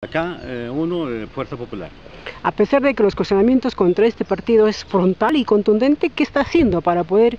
Acá eh, uno, eh, Fuerza Popular. A pesar de que los cuestionamientos contra este partido es frontal y contundente, ¿qué está haciendo para poder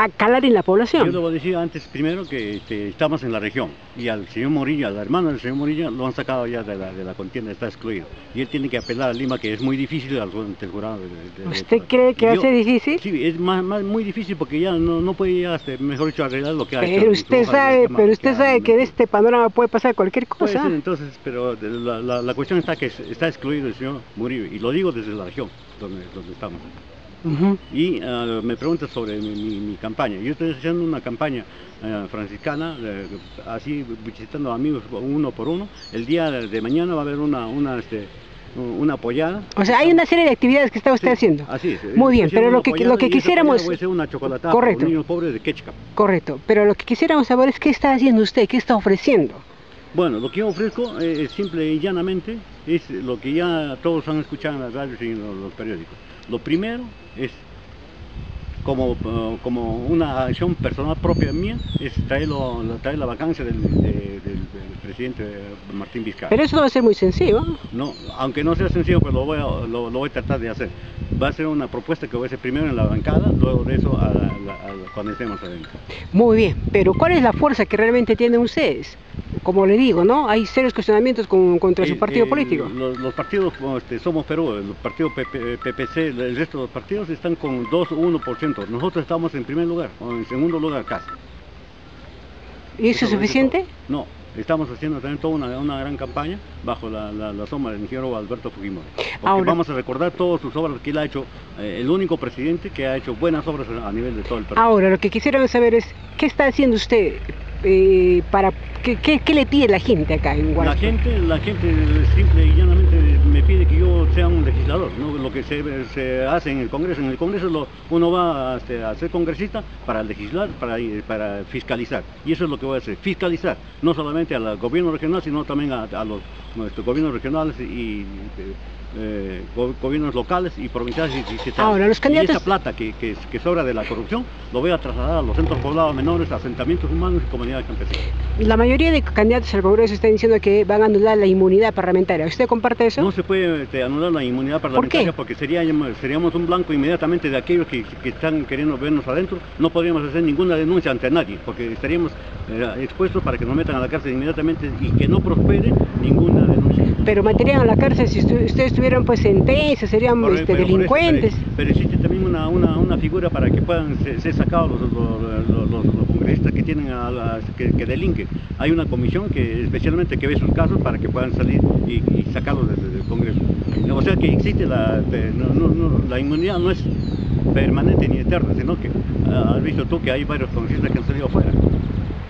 a calar en la población? Yo debo decir antes, primero, que este, estamos en la región y al señor Morilla, al hermano del señor Morilla, lo han sacado ya de la, de la contienda, está excluido. Y él tiene que apelar a Lima, que es muy difícil al jurado. de- de- ¿Usted cree que va a ser difícil? Sí, es más, más- muy difícil porque ya no, no puede ya, este, mejor dicho, arreglar lo que ha. Pero en usted sabe, esquema pero usted ha- sabe que de este panorama puede pasar cualquier cosa. ser, entonces, pero la, la- la cuestión está que es- está excluido el señor Murillo, y lo digo desde la región donde, donde estamos. Y ah, me pregunta sobre mi, mi- mi campaña. Yo estoy haciendo una campaña eh, franciscana, así visitando amigos uno por uno. El día de, mañana va a haber una, una, este, una apoyada. O sea, hay una serie de actividades que está usted Sí, haciendo. Así es. Muy bien, pero lo que- lo que quisiéramos- una chocolatada Correcto. para los niños pobres de Quechca. Correcto, pero lo que quisiéramos saber es qué está haciendo usted, qué está ofreciendo. Bueno, lo que yo ofrezco eh, es simple y llanamente es lo que ya todos han escuchado en las radios y en los, los periódicos. Lo primero es como, eh, como una acción personal propia mía, es traer, lo- lo- traer la vacancia del, de- del- del presidente Martín Vizcarra. Pero eso no va a ser muy sencillo. No, aunque no sea sencillo, pero lo voy, a, lo, lo voy a tratar de hacer. Va a ser una propuesta que voy a hacer primero en la bancada, luego de eso a la- a la- cuando estemos adentro. Muy bien, pero ¿cuál es la fuerza que realmente tienen ustedes? Como le digo, ¿no? Hay serios cuestionamientos con- contra su partido eh, político. Los, los partidos, como este, Somos Perú, el partido PP PPC, el resto de los partidos están con 2 o 1%. Nosotros estamos en primer lugar, o en segundo lugar casi. ¿Y eso es suficiente? No, estamos haciendo también toda una, una gran campaña bajo la, la, la sombra del ingeniero Alberto Fujimori. Porque Ahora- vamos a recordar todas sus obras que él ha hecho, eh, el único presidente que ha hecho buenas obras a nivel de todo el Perú. Ahora, lo que quisiéramos saber es, ¿qué está haciendo usted eh, para... Qué, qué, qué le pide la gente acá en La Huasco? gente, la gente simple y llanamente me pide que yo sea un legislador, ¿no? lo que se, se hace en el Congreso. En el Congreso lo- uno va a, este, a ser congresista para legislar, para, para fiscalizar. Y eso es lo que voy a hacer, fiscalizar, no solamente al gobierno regional, sino también a, a los nuestros gobiernos regionales y eh, go- gobiernos locales y provinciales y distritales. Ahora, los Y candidatos- esa plata que, que, que sobra de la corrupción lo voy a trasladar a los centros poblados menores, asentamientos humanos y comunidades campesinas. La mayoría de candidatos al Congreso están diciendo que van a anular la inmunidad parlamentaria. ¿Usted comparte eso? No se puede este, anular la inmunidad parlamentaria qué? porque seríamos, seríamos un blanco inmediatamente de aquellos que, que están queriendo vernos adentro. No podríamos hacer ninguna denuncia ante nadie porque estaríamos eh, expuestos para que nos metan a la cárcel inmediatamente y que no prospere ninguna denuncia. Pero meterían a la cárcel si estu- ustedes tuvieran pues sentencias, serían Por- este, pero por eso, delincuentes. pero, pero existe también una, una, una figura para que puedan ser, ser sacados los, los, los- los- los congresistas que tienen a la- que, que delinquen. Hay una comisión que especialmente que ve sus casos para que puedan salir y, y sacarlos desde el Congreso. O sea que existe la, no, no, no, la inmunidad no es permanente ni eterna, sino que ah, has visto tú que hay varios congresistas que han salido afuera.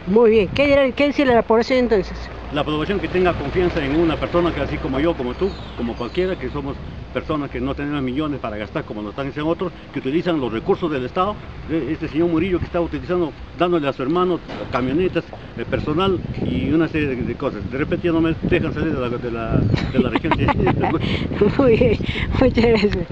Muy bien, ¿qué, dirá- qué decirle a la población entonces? La población que tenga confianza en una persona que así como yo, como tú, como cualquiera, que somos personas que no tenemos millones para gastar como lo están haciendo otros, que utilizan los recursos del Estado, eh, este señor Murillo que está utilizando, dándole a su hermano camionetas, eh, personal y una serie de, de cosas. De repente ya no me dejan salir de la, de la, de la región. Muy bien, muchas gracias.